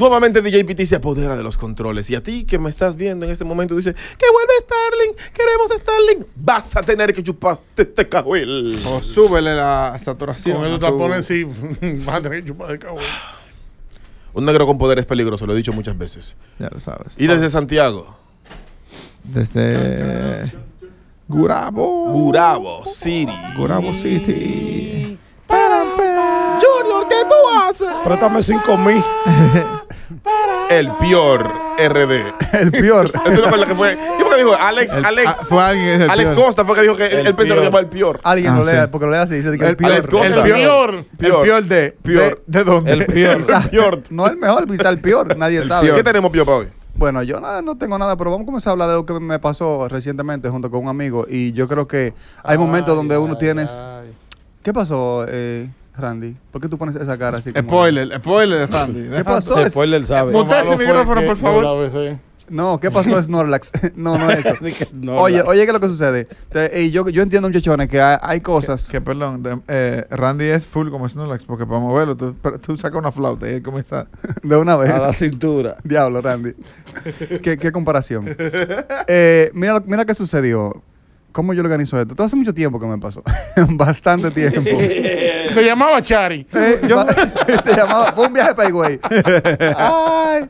Nuevamente DJ PT se apodera de los controles. Y a ti que me estás viendo en este momento dice que vuelve Starling, queremos Starling. Vas a tener que chuparte este cajuel. O súbele la saturación. Con esos tapones sí, vas a tener que chupar de cabo. Un negro con poder es peligroso, lo he dicho muchas veces. Ya lo sabes. Y desde Santiago, Desde Gurabo. Gurabo City. Gurabo City. Junior, ¿qué tú haces? Préstame 5 mil. El peor RD. El peor. Eso no fue lo que fue. ¿Qué fue que dijo? Alex, El- Alex. ah, fue alguien que es el Alex. Costa fue que dijo que él, El él pensaba que peor. se llamaba el peor. Alguien Ah, lo lea, sí. porque lo lea así, dice que El el peor. Alex Costa. El El peor. peor. El Peor. de. Peor. ¿De, de dónde? El peor. Peor. No el mejor, quizá el peor, nadie sabe. ¿Qué tenemos peor para hoy? Bueno, yo no, no tengo nada, pero vamos a comenzar a hablar de lo que me pasó recientemente junto con un amigo. Y yo creo que hay momentos donde uno tienes. ¿Qué pasó, eh, Randy? ¿Por qué tú pones esa cara así? como- Spoiler, spoiler, Randy. ¿Qué pasó? Él sabe. Monta ese micrófono, por favor. No, ¿qué pasó, Snorlax? no, no es eso. No, oye, oye, ¿qué es lo que sucede? Te- y yo, yo entiendo, muchachones, que hay, hay cosas. Que perdón, de- eh, Randy es full como Snorlax, porque para moverlo, tú, pero tú sacas una flauta y él comienza. de una vez. A la cintura. Diablo, Randy. ¿Qué, qué comparación? Eh, mira, lo- mira qué sucedió. ¿Cómo yo lo organizo esto? Todo hace mucho tiempo que me pasó. Bastante tiempo. Se llamaba Chari. Eh, se llamaba, fue un viaje para Higüey. Ay.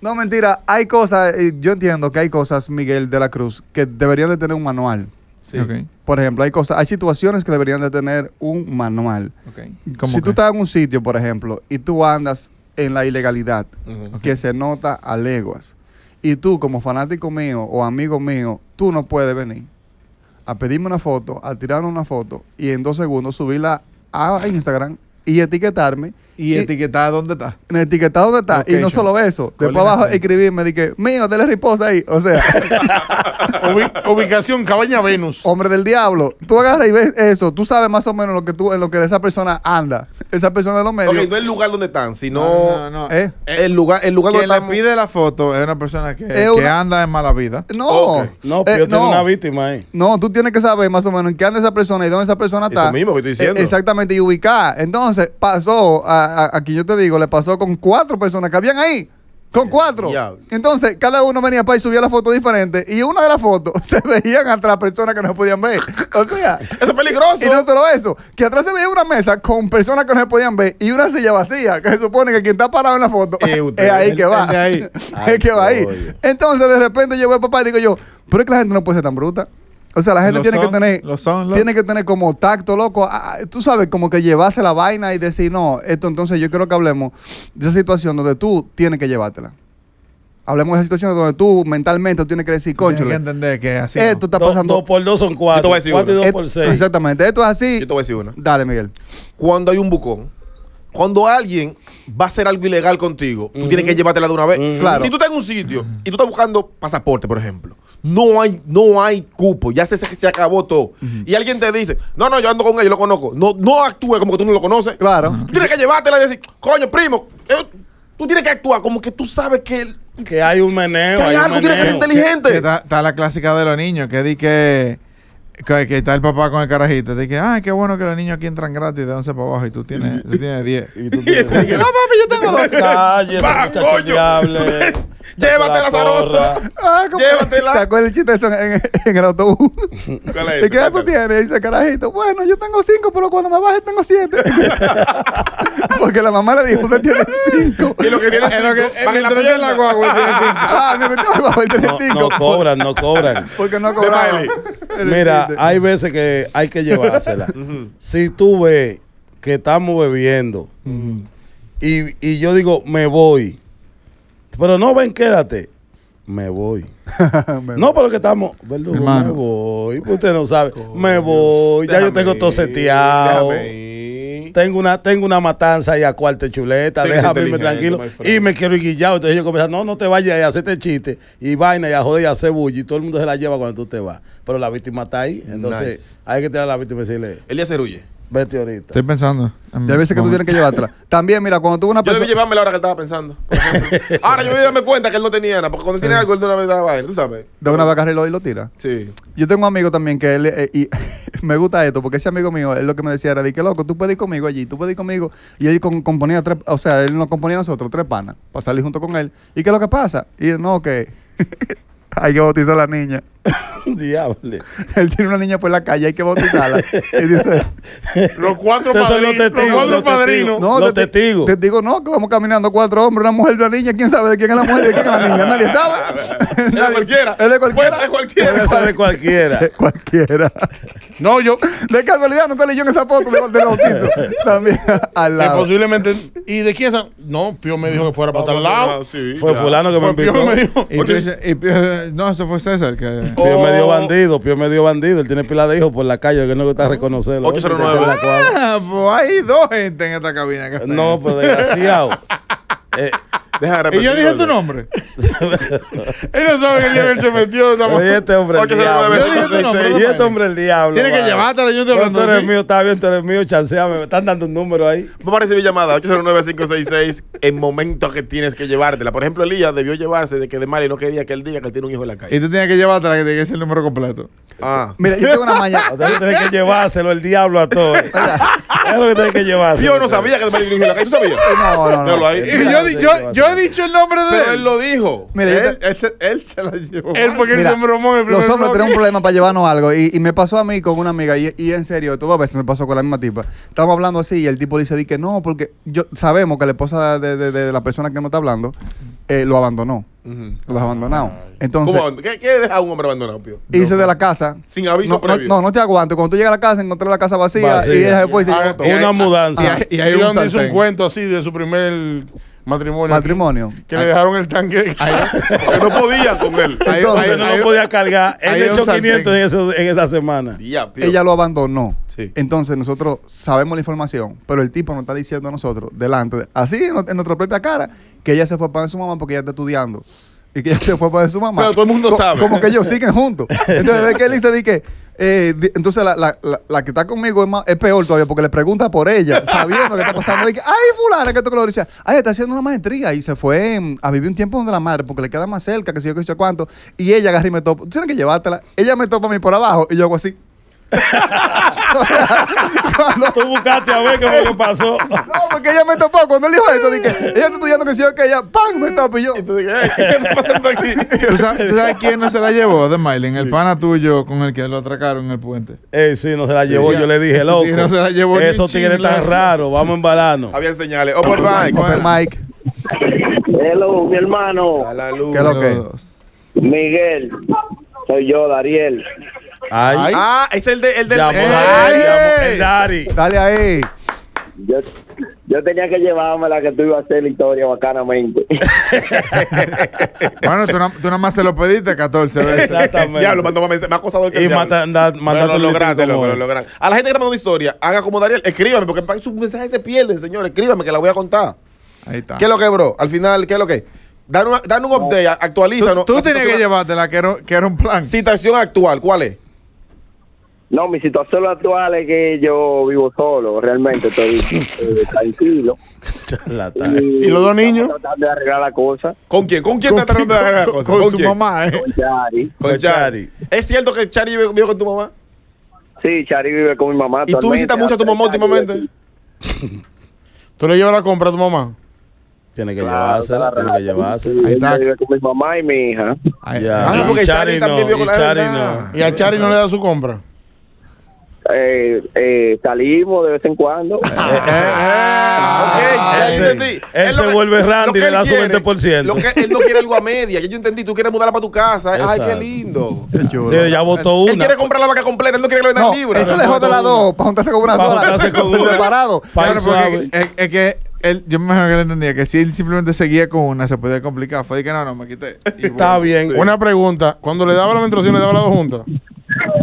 No, mentira. Hay cosas, yo entiendo que hay cosas, Miguel de la Cruz, que deberían de tener un manual. Sí. Por ejemplo, hay cosas, hay situaciones que deberían de tener un manual. ok. ¿Cómo Si tú estás en un sitio, por ejemplo, y tú andas en la ilegalidad, que se nota a leguas, y tú como fanático mío o amigo mío, tú no puedes venir a pedirme una foto, a tirarme una foto y en dos segundos subirla a Instagram y etiquetarme. Y etiquetada dónde está. En etiquetado dónde está. Y no solo eso. Después abajo escribirme, di que, mío, dale riposa ahí. O sea, Ubi- ubicación Cabaña Venus. hombre del diablo. Tú agarras y ves eso. Tú sabes más o menos lo que tú, en lo que esa persona anda. Esa persona de los medios. Ok, no el lugar donde están, sino no, no. ¿Eh? el lugar, el lugar Quien donde le pide la foto es una persona que, Es que anda en mala vida. No. Ok. No, Eh, pero yo tengo no. una víctima ahí. No, tú tienes que saber más o menos en qué anda esa persona y dónde esa persona Eso está. mismo que estoy diciendo. Eh, exactamente, y ubicar. Entonces, pasó, a, a- aquí yo te digo, le pasó con cuatro personas que habían ahí. Con cuatro. Diablo. Entonces, cada uno venía para y subía la foto diferente. Y una de las fotos se veían atrás personas que no se podían ver. O sea, Eso es peligroso. y no solo eso, que atrás se veía una mesa con personas que no se podían ver y una silla vacía, que se supone que quien está parado en la foto Eh, es ahí el- que va. de ahí. Ay, es que va ahí. Entonces, de repente llegó el papá y digo yo, pero es que la gente no puede ser tan bruta. O sea, la gente Lo tiene son, que tener lo son, lo- tiene que tener como tacto, loco. Ah, ah, tú sabes, como que llevarse la vaina y decir, no, esto entonces yo quiero que hablemos de esa situación donde tú tienes que llevártela. Hablemos de esa situación donde tú mentalmente tienes que decir, Tienes que concho, entender que así. esto no. está Dos, pasando. dos por dos son Yo te cuatro. voy a decir Cuatro y uno. dos Et- por seis. Exactamente, esto es así. Yo te voy a decir una. Dale, Miguel. Cuando hay un bucón, cuando alguien va a hacer algo ilegal contigo, tú tienes que llevártela de una vez. Claro. Si tú estás en un sitio y tú estás buscando pasaporte, por ejemplo, no hay, no hay cupo, ya se, se acabó todo. Y alguien te dice, no, no, yo ando con él, yo lo conozco. No, no actúe como que tú no lo conoces. Claro. Tú tienes que llevártela y decir, coño, primo, eh, tú tienes que actuar como que tú sabes que, él- Que hay un meneo. que hay un algo, tienes que ser meneo. inteligente. Está, la clásica de los niños que di que, que, que está el papá con el carajito. De que, ay, qué bueno que los niños aquí entran gratis de 11 para abajo y tú tienes, tú tienes 10. Y tú tienes- no, papi, yo tengo dos. Cállese, Va, muchacho diable. Llévatela, La. Zarosa. Ah, ¿cómo- Llévatela. ¿Te acuerdas el chiste de eso en, en el autobús? ¿Cuál es ¿Y qué edad tú tienes? Y dice, carajito, bueno, yo tengo cinco, pero cuando me baje tengo siete. Porque la mamá le dijo, usted tiene cinco. Y lo que tiene En lo que cinco, en la la guagua él tiene cinco. Ah, me metió abajo, él tiene No, cinco. no cobran, no cobran. Porque no el Mira, hay veces que hay que llevársela. si tú ves que estamos bebiendo y, y yo digo, me voy, pero no ven, quédate, me voy. Me- No, pero que estamos, verdugo, Hermano. me voy. Usted no sabe, me voy. Ya yo tengo todo seteado. Tengo una, tengo una matanza ahí a cuarto chuleta, ser déjame irme tranquilo. Y me quiero ir guillado. Entonces yo comienzo, no, no te vayas y hacerte chiste. Y vaina y a joder y a hacer. Y todo el mundo se la lleva cuando tú te vas. Pero la víctima está ahí. Entonces Nice. hay que tirar a la víctima y decirle, Elías Cerulle. Vete ahorita. Estoy pensando. en De veces que tú tienes que llevártela. También, mira, cuando tú una Yo debí persona. llevarme la hora que él estaba pensando. por ejemplo. Ahora yo me di darme cuenta que él no tenía nada, porque cuando él tiene algo, él de una vez da vaina, tú sabes. De una vez agarra y lo, y lo tira. Sí. Yo tengo un amigo también que él, eh, y me gusta esto, porque ese amigo mío, él lo que me decía era, de que loco, tú puedes ir conmigo allí, tú puedes ir conmigo. Y él con- componía tres, o sea, él nos componía a nosotros tres panas, para salir junto con él. ¿Y qué es lo que pasa? Y él, no, que hay que bautizar a la niña. Diablo. Él tiene una niña por la calle, hay que bautizarla. y dice, Los cuatro los padrinos. Los testigos, cuatro los padrinos. testigos. no, Los te, testigos. Te digo, no, que vamos caminando cuatro hombres, una mujer y una niña. ¿Quién sabe de quién es la mujer y de quién es la niña? Nadie sabe. Es de cualquiera. Es de cualquiera. Puede ser cualquiera. Puede ser de cualquiera. De cualquiera. No, yo. De casualidad no te leyó en esa foto de- del bautizo. También al Que lado. posiblemente. ¿Y de quién es? No, Pío me dijo que fuera para tal lado. Sí, Fue ya. fulano que me Fue Pío invitó. me dijo. Y Pío- y Pío- no, eso fue César. Que, Pío Oh. me dio bandido, Pío me dio bandido. Él tiene pila de hijos por la calle que no gusta reconocerlo. 809. La cuadra. Ah, pues hay dos gente en esta cabina que No, pero desgraciado. Eh, Deja de Y yo dije tu nombre. Él no sabe que el él se metió. estamos- oye, este hombre el 809. diablo. Yo dije tu nombre, Y no este hombre el diablo. Tienes que llevártela, yo te hablando Tú eres mío, está bien, tú eres mío, chanceame. Me están dando un número ahí. Vamos a recibir llamada 809-566 en momento que tienes que llevártela. Por ejemplo, Elías debió llevarse de que de Mari no quería que él diga que él tiene un hijo en la Y calle. tú tienes que llevártela que te diga el número completo. Ah. Mira, yo tengo una maña. Usted tiene que llevárselo el diablo a todos. es lo que tiene que llevarse. Yo no sabía que de Mari tenía un hijo en la calle. ¿Tú sabías? No, no, no. Míralo ahí. Yo, di- yo, yo he dicho el nombre de Pero él él. lo dijo. Mira, él, te- él, se- él se la llevó. Él fue que Mira, se bromó en el primer Los hombres tenemos un problema para llevarnos algo. Y, y me pasó a mí con una amiga. Y, y en serio, todas veces me pasó con la misma tipa. Estamos hablando así y el tipo dice di que no, porque yo sabemos que la esposa de, de- de la persona que nos está hablando eh, lo abandonó. Ujú. Lo ha abandonado. Entonces, ¿Cómo? ¿Qué, ¿Qué deja a un hombre abandonado, Pío? hice de la casa. Sin aviso No, no, previo. no, no te aguanto. Cuando tú llegas a la casa, encontré la casa vacía, Vacía. y ella se fue y se Ah, Una mudanza. Y hay, y hay Y un hizo cuento así de su primer matrimonio. Matrimonio. Que le dejaron el tanque. Que no podían con él. Entonces, no lo podía cargar. Él echó sartén. 500 en, eso- en esa semana. Ella lo abandonó. Sí. Entonces nosotros sabemos la información, pero el tipo nos está diciendo a nosotros, delante, de- así en, en nuestra propia cara, que ella se fue para su mamá porque ella está estudiando. Y que ella se fue para su mamá. Pero todo el mundo Co- sabe. Como que ellos siguen juntos. Entonces, de que él dice, di que, eh, di- entonces la, la- la- la que está conmigo es, más- es peor todavía porque le pregunta por ella, sabiendo que está pasando. Di que, ay, fulana, que esto que lo dice, ay, está haciendo una maestría y se fue mm, a vivir un tiempo donde la madre porque le queda más cerca, que si yo que sé cuánto. Y ella agarra y me topa. Tú tienes que llevártela. Ella me topa a mí por abajo y yo hago así. Cuando- Tú buscaste a ver qué fue lo que pasó. no, porque ella me topó cuando él dijo eso. Dije, ella está estudiando que si yo que ella, ¡pam! me topa y yo. Entonces, ¿qué, ¿qué está pasando aquí? ¿Tú sabes, tú sabes quién no se la llevó de Mailen? El pana tuyo con el que lo atracaron en el puente. Ey, sí, no se la llevó. ya. Yo le dije, loco. tigre no se la llevó ni Esos tigres chingla. tan raros. Vamos a embalarnos. Habían señales. Open mic. Open Mike. Hello, mi hermano. A la luz. ¿Qué es lo que? Miguel. Soy yo, Dariel. Ay, Ah, es el, de, el del... Dari, llamó el Dari. Dale ahí. Yo, yo tenía que llevarme la que tú ibas a hacer la historia bacanamente. Bueno, tú, na- tú nada más se lo pediste 14 veces. Exactamente. Diablo, mandó mensaje. Me ha acosado el que Y mandaste lo un lograste, lo lograste. A la gente que está mandando historia, haga como Dariel, escríbame, porque para sus mensajes se pierden, señor. Escríbame, que la voy a contar. Ahí está. ¿Qué es lo que, bro? Al final, ¿qué es lo que? Dan, una- dan un update, actualiza. Tú, tú tenías que llevártela, que era, que era un plan. Situación actual, ¿cuál es? No, mi situación actual es que yo vivo solo, realmente estoy eh, tranquilo. Charlatán. ¿Y los dos niños? Tratando de arreglar la cosa ¿Con quién? ¿Con quién está tratando de arreglar la con, cosa? con su quién? mamá, ¿eh? con Chari. Con Con Chari. ¿Es cierto que Chari vive, vive con tu mamá? Sí, Chari vive con mi mamá. ¿Y tú visitas mucho a tu mamá Chari últimamente? vive. ¿Tú le llevas la compra a tu mamá? Tiene que Claro, llevársela, tiene que la- llevársela. Ahí está. Vive con mi mamá y mi hija. Ahí- Ya. Ah, Y porque Chari Chari también no, vio con y la no. ¿Y a Chari no le da su compra? Eh, eh, salimos de vez en cuando. Ok, ya Ese- entendí. él Es lo se que- vuelve Randy y le él da su quiere, 20%. Lo que él no quiere algo a media. Ya yo entendí. Tú quieres mudarla para tu casa. Ay, qué lindo. Sí, ya votó Él una. quiere comprar la vaca completa. Él no quiere que le No, vendan libres. eso le jode las dos para juntarse con una Pa' sola. juntarse con una. Separado. Pa' Claro, porque es, es que él, yo me imagino que él entendía que si él simplemente seguía con una, se podía complicar. Fue de que no, no, me quité. Y Está bueno, bien. Una pregunta. Cuando le daba la menstruación, le daba las dos juntas.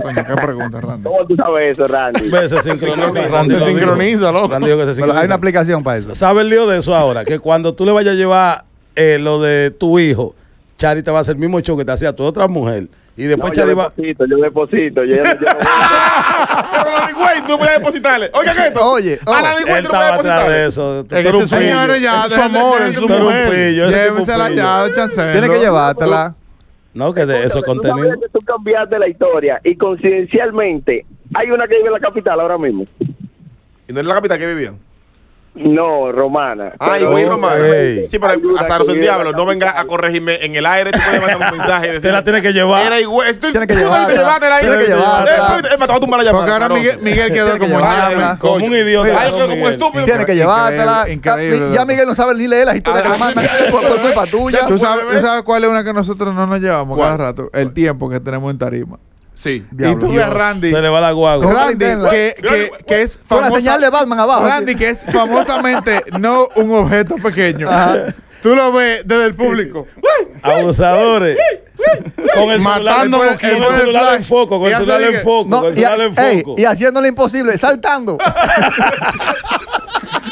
Coño, qué pregunta, Randy. ¿Cómo tú sabes eso, Randy? Se sincroniza. Randy Se sincroniza, loco. Randy dijo que se Pero hay una aplicación para eso. ¿Sabe el lío de eso ahora? Que cuando tú le vayas a llevar eh, lo de tu hijo, Chari te va a hacer el mismo show que te hacía tu otra mujer. Y después No, va. deposito, yo deposito. Yo, yo- Pero la tú puedes depositarle. Oigan esto. Oye, a la Él tú no atrás de depositarle. eso. Señores, ya, Es su amor, es de- su mujer. Llévensela ya, chancelo. Tiene que llevártela. No, que de eso es Tú tú cambiaste la historia y coincidencialmente hay una que vive en la capital ahora mismo. ¿Y no es la capital que vivían? No, romana. Ay, Pero- güey, Romana. Ey. Sí, pero que el diablo, no venga a corregirme en el aire. Tú puedes mandar un mensaje y decir. Te la tiene que llevar. Era igual. Estoy, Tiene que tú debiste llevártela. llevártela ahí. Tiene que llevártela. Eh, eh, me estaba a tumbar la llamada. Porque ahora. Miguel, Miguel quedó como llevarla. ñame. Como un idiota. Ay, como estúpido. Tiene que llevártela. Ya. Miguel no sabe ni leer las historias que le mandan por, culpa tuya. ¿Tú sabes, cuál es una que nosotros no nos llevamos cada rato? El tiempo que tenemos en tarima. Sí. Y tú ves a Randy. Se le va la guagua. Randy, que, que, que es Con la famosa- señal de Batman abajo. Randy, que es famosamente no un objeto pequeño. Tú lo ves desde el público. Abusadores. Con el celular, Matando con el mosquitos. celular en foco, con Y el celular en foco, No, con el celular en foco. y haciéndole imposible, saltando.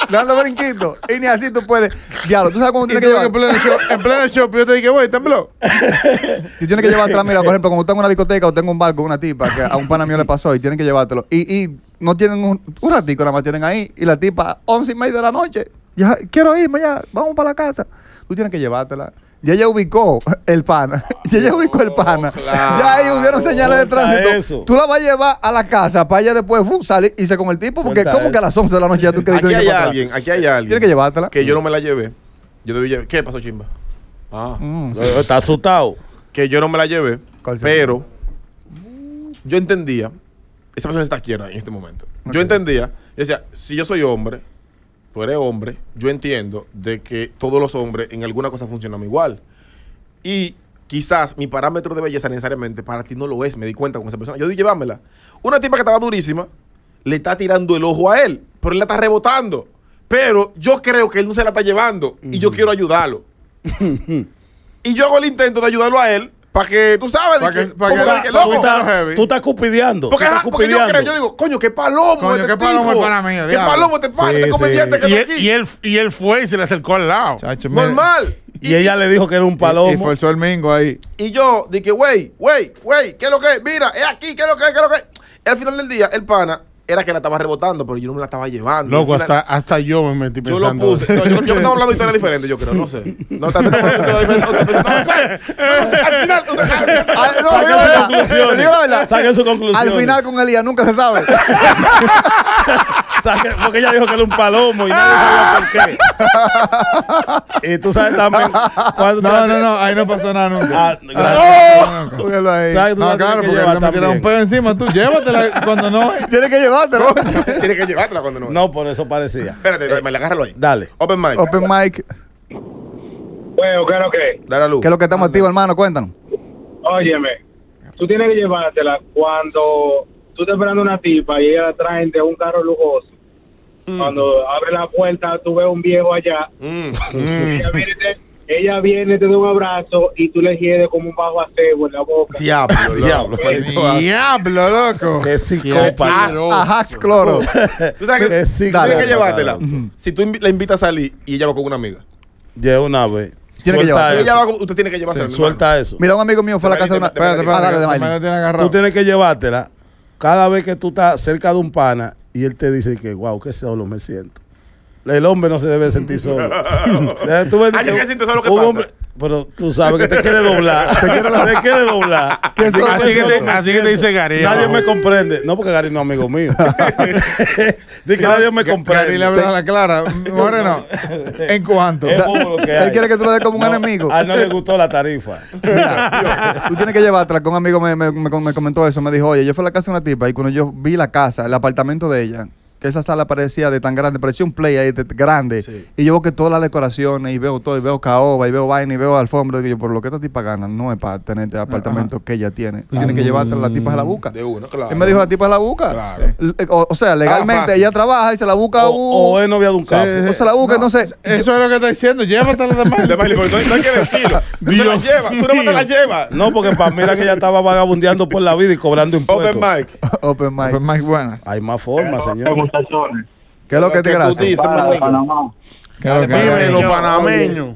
Dando brinquitos. Y ni así tú puedes. Diablo, ¿tú sabes cómo tienes que llevar? en pleno show, en pleno show, yo te dije, güey, tembló. Tú tienes que llevártela, mira, por ejemplo, como tengo una discoteca o tengo un bar con una tipa que a un pana mío le pasó y tienen que llevártelo. Y, y no tienen un, un ratico, nada más tienen ahí. Y la tipa, once y media de la noche, ya, quiero irme ya, vamos para la casa. Tú tienes que llevártela. Ya ella ubicó el pana. Ya ella ubicó el pana. claro. Ya ahí hubieron señales de tránsito. eso. Tú la vas a llevar a la casa para ella después fu, salir y se con el tipo. Porque, ¿cómo que a las 11 de la noche ya tú quieres Aquí hay alguien, aquí hay alguien. Tienes que llevártela. Que yo no me la llevé. Yo debí llevar. ¿Qué pasó, chimba? Ah. Mm. Está asustado. Que yo no me la llevé. Pero yo entendía. Esa persona está aquí ahora en este momento. Yo entendía. Yo decía, si yo soy hombre, tú eres hombre, yo entiendo de que todos los hombres en alguna cosa funcionan igual. Y quizás mi parámetro de belleza necesariamente para ti no lo es. Me di cuenta con esa persona. Yo debí llevármela. Una tipa que estaba durísima le está tirando el ojo a él, pero él la está rebotando. Pero yo creo que él no se la está llevando y yo quiero ayudarlo. y yo hago el intento de ayudarlo a él para que tú sabes, de Pa' que- pa' que que- la- que pa' loco. Tú estás, heavy. tú estás cupideando. Porque, estás porque yo creo, yo digo, coño, qué palomo Coño, este qué palomo tipo. el pana mío, Qué diablo. palomo este pana, Sí, este sí. comediante que Y está él, aquí. y, él, y él fue y se le acercó al lado. Normal. Y ella le dijo que era un Y, y palomo. forzó el mingo ahí. Y yo dije, güey, güey, güey, ¿qué es lo que es? Mira, es aquí, ¿qué es lo que es? ¿Qué es lo que es? Y al final del día, el pana era que la estaba rebotando, pero yo no me la estaba llevando. Loco, Al final- hasta, hasta yo me metí Yo lo pensando. puse. No, yo, yo estaba hablando de historias diferentes, yo creo, no sé. No, vez estamos hablando de historias diferentes. Al final. al Ah, no, digo la verdad. conclusiones. Digo la verdad. Saquen sus conclusiones. Al final con Elías nunca se sabe. Porque ella dijo que era un palomo y nadie sabía por qué. y tú sabes también No, no, no, ahí no pasó nada nunca. Ah, gracias. Póngalo ahí. ¿Sabes? Tú No, claro, que porque te metieron un pedo encima. Tú llévatela cuando no. Tienes que llevártelo. Tienes que llevártela cuando no. No, por eso parecía. Espérate, me la agárralo ahí. Dale. Open mic. Open mic. Bueno, ¿qué es lo que? Dale la luz. ¿Qué es lo que estamos activos, hermano? Cuéntanos. Óyeme, tú tienes que llevártela cuando tú estás esperando una tipa y ella la traen de un carro lujoso. Cuando abre la puerta, tú ves un viejo allá. Mm. Ella, viene, te, ella viene, te da un abrazo y tú le hieres como un bajo acebo en la boca. Diablo, Diablo. Diablo, loco. Qué psicópata. Ajax Cloro. Tú sabes que sí, tú dale, tienes que dale. llevártela. Si tú la invitas a salir y ella va con una amiga. Lleva una vez. Tiene que Suelta llevar. eso. Ella va usted tiene que llevársela. mi Suelta eso. Mira, un amigo mío fue a la casa de una. Espérate, Espérate, Ah. Tú tienes que llevártela cada vez que tú estás cerca de un pana y él te dice que, wow, qué solo me siento. El hombre no se debe sentir solo. Tú ves que ¿qué sientes solo? ¿Qué un pasa? hombre- pero tú sabes que te quiere doblar. te quiere doblar. ¿Qué solo Así que, te, así que te dice Gary. Nadie me comprende. No, porque Gary no es amigo mío. Dice que nadie me Gary le comprende. habla a la clara. Moreno, ¿en cuánto? Es bobo lo que Él quiere que tú le des como un No, enemigo. A él no le gustó la tarifa. Tú tienes que llevártela. Que un amigo me, me, me- me comentó eso. Me dijo, oye, yo fui a la casa de una tipa y cuando yo vi la casa, el apartamento de ella, que esa sala parecía de tan grande, parecía un play ahí de, grande. Sí. Y yo veo que todas las decoraciones y veo todo, y veo caoba, y veo vaina, y veo alfombra. Digo yo, por lo que esta tipa gana, no es para tener este apartamento que ella tiene. Tú tienes que llevártela, la tipa se la busca. De uno, claro. Él me dijo, la tipa se la busca. Claro. L- O, o sea, legalmente fácil. ella trabaja y se la busca. O, uh, o es novia de un capo. o se la busca, entonces. Eso es lo que estoy diciendo. Llévatela de más. De baile, pero no, no hay que decirlo. Tú te la llevas. Tú no te la llevas. No, porque para mí era que ella estaba vagabundeando por la vida y cobrando impuestos. Open mic. Open mic. Pues más buenas. Hay más formas, señor. Muchachones. ¿Qué es lo que te tú gracia? dices, Para manito. Panamá. ¿Qué es lo que- Dale, Dime, los Señor, panameños.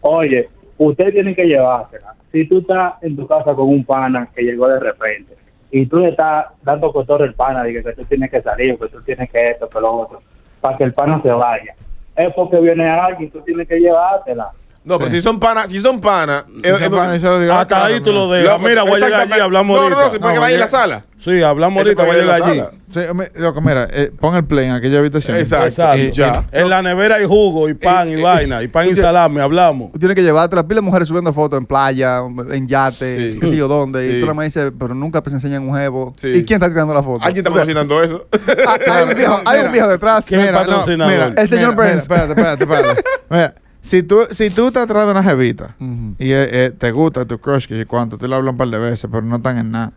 Oye, usted tiene que llevársela. Si tú estás en tu casa con un pana que llegó de repente y tú le estás dando cotorre el pana, de que tú tienes que salir, que tú tienes que esto, que lo otro, para que el pana se vaya. Es porque viene alguien, tú tienes que llevártela. No, pero si son panas, si son panas, lo digo, Hasta claro, ahí tú lo dejas. Mira, voy a llegar allí, hablamos No, ahorita. no, no, porque No, va a ir a la sala. Sí, hablamos ahorita, voy a llegar la allí. sala. Sí, me- loco, mira, eh, pon el play en aquella habitación. Exacto. Exacto. Y ya. En la nevera hay jugo y pan y vaina, y pan y Oye. salami, hablamos. Tú tienes que llevarte las pilas de mujeres subiendo fotos en playa, en yate, Sí. qué sé yo dónde. Sí. Y tú nada más dices, pero nunca se enseñan un jevo. Sí. ¿Y quién está tirando la foto? Alguien está patrocinando eso. ah, hay, un viejo, hay un viejo detrás. ¿Quién es patrocinador? mira, El señor Burns. espérate, espérate, espérate. Mira, si tú, si tú te atrás de una jevita y eh, eh, te gusta tu crush, que cuánto, tú le hablas un par de veces, pero no están en nada.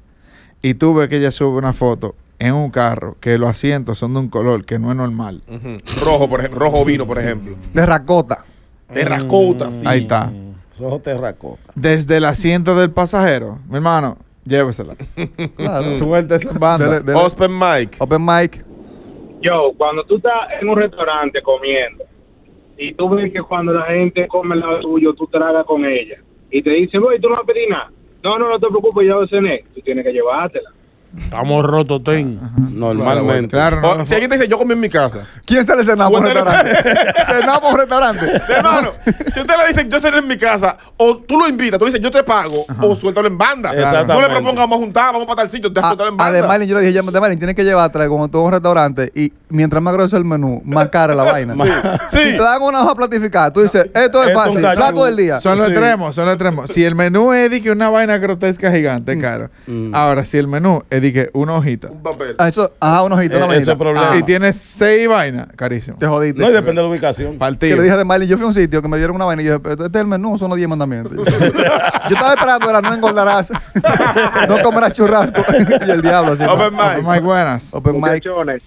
Y tú ves que ella sube una foto en un carro que los asientos son de un color que no es normal. Rojo, por ejemplo. Rojo vino, por ejemplo. De racota. Terracota, sí. Ahí está. Rojo terracota. Desde el asiento del pasajero, mi hermano, llévesela. Claro. Suelta esa banda. Dele- dele- Open mic. Open mic. Yo, cuando tú estás en un restaurante comiendo y tú ves que cuando la gente come lado tuyo, tú tragas con ella y te dicen, voy, tú no vas a pedir nada. No, no, no te preocupes, ya lo cené. Tú tienes que llevártela. Estamos rotos, ten. Normalmente. Claro, no, O, si alguien te dice, yo comí en mi casa. ¿Quién sale cenado por restaurante? cenado por un restaurante. Hermano, si usted le dice, yo cené en mi casa, o tú lo invitas, tú le dices, yo te pago, o suéltalo en banda. No le propongas, vamos a juntar, vamos para tal sitio, te A- suéltalo en banda. Además, yo le dije, llámate, Marilyn, tienes que llevártela como a un restaurante y mientras más grueso el menú, más cara la vaina. Sí. Si te dan una hoja platificada, tú dices, esto es Esto fácil, plato del día. Son los Sí. extremos, son los extremos. Si el menú es de que una vaina grotesca gigante, caro. Ahora, si el menú es de que una hojita Un papel. Ah, eso, ajá, un ojito, Eh, una eso vainita. es problema. Ah, y tienes seis vainas, carísimo. te jodiste. No, y depende de la ubicación. que Partido. le dije a Marley, yo fui a un sitio que me dieron una vaina y dije, "Pero este es el menú, son los 10 mandamientos. yo estaba esperando, era no engordarás, no comerás churrasco. y el diablo así. Open ¿no? mic. Open mic buenas. Open mic. Muchachones,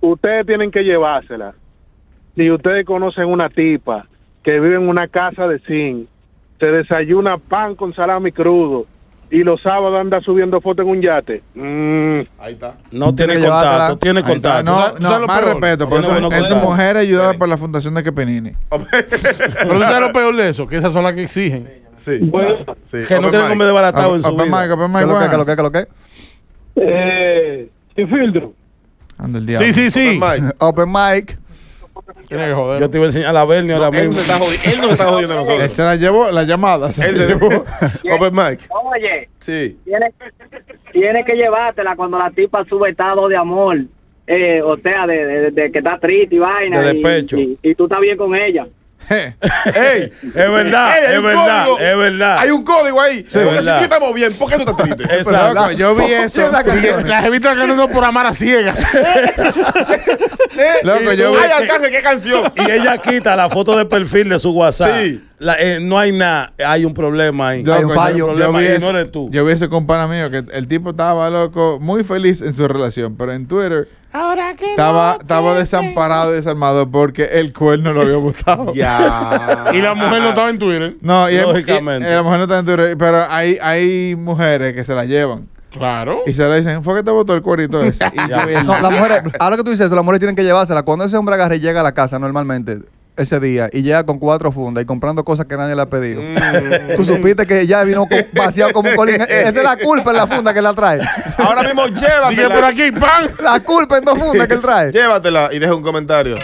ustedes tienen que llevársela. Si ustedes conocen una tipa que vive en una casa de zinc, se desayuna pan con salami crudo y los sábados anda subiendo fotos en un yate. Mm, Ahí está. No Tiene tiene contacto, tiene Ahí está. contacto. No, ¿Sabes- no, más peor? respeto. Por Tiene eso, contactos. mujer ayudada por la fundación de Kepenini. Pero tú sabes lo peor de eso, que esas son las que exigen. Sí. Bueno. sí. Que no quieren comer desbaratado en su vida. ¿Qué es lo que, qué es lo que, qué es lo que? eh, sin filtro. Anda el diablo. Sí, sí, sí. Open mic. Open mic. Tiene que joder. Yo te iba a enseñar la Bernie ahora Él mismo. nos está jodiendo, él nos está jodiendo a Él nosotros. se la llevó la llamada. se Él se llevó. Open mic. Oye, Sí. tienes tiene que llevártela cuando la tipa sube estado de amor. Eh, o sea, de, de- de que está triste y vaina. De y- despecho. Y, y tú estás bien con ella. ¡Ey! Es verdad, Ey, hay es verdad, código. es verdad. Hay un código ahí. Porque si verdad. estamos bien, ¿por qué tú estás triste? Exacto. Loco, yo vi eso. Sí, esa canción. La jevita ganando por amar a ciegas. Loco, yo vi. ¡Ay, alcance, qué canción! Y ella quita la foto de perfil de su WhatsApp. Sí. La- eh, no hay nada, hay un problema ahí. Loco, Hay un fallo. Yo, vi eso, no eres tú. yo vi ese compana mío que el tipo estaba loco, muy feliz en su relación, pero en Twitter Ahora que estaba, estaba desamparado y desarmado porque el cuerno no le había gustado. Ya. Y la mujer no estaba en Twitter. No, y, Lógicamente. y- y la mujer no está en Twitter, pero hay, hay mujeres que se la llevan Claro. y se le dicen, fue que te botó el cuerito ese. Y No, las mujeres, ahora que tú dices eso, las mujeres tienen que llevársela. Cuando ese hombre agarre y llega a la casa normalmente ese día y llega con cuatro fundas y comprando cosas que nadie le ha pedido. Mm. Tú supiste que ya vino vaciado como un colín. Esa es la culpa en la funda que la trae. Ahora mismo llévatela. Por aquí, pan. La culpa en dos fundas que él trae. Llévatela y deja un comentario.